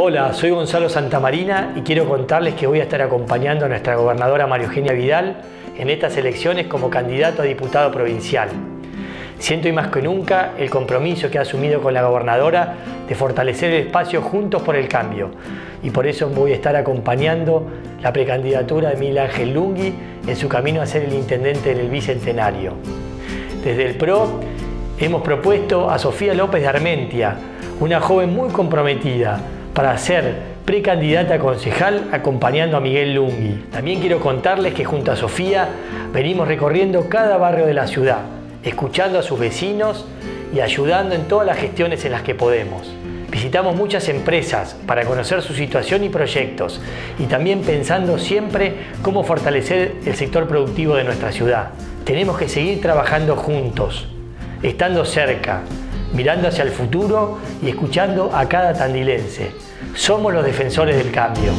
Hola, soy Gonzalo Santamarina y quiero contarles que voy a estar acompañando a nuestra gobernadora María Eugenia Vidal en estas elecciones como candidato a diputado provincial. Siento y más que nunca el compromiso que ha asumido con la gobernadora de fortalecer el espacio Juntos por el Cambio y por eso voy a estar acompañando la precandidatura de Miguel Ángel Lungui en su camino a ser el intendente del Bicentenario. Desde el PRO hemos propuesto a Sofía López de Armentia, una joven muy comprometida para ser precandidata a concejal acompañando a Miguel Lungui. También quiero contarles que junto a Sofía venimos recorriendo cada barrio de la ciudad, escuchando a sus vecinos y ayudando en todas las gestiones en las que podemos. Visitamos muchas empresas para conocer su situación y proyectos y también pensando siempre cómo fortalecer el sector productivo de nuestra ciudad. Tenemos que seguir trabajando juntos, estando cerca, mirando hacia el futuro y escuchando a cada tandilense. Somos los defensores del cambio.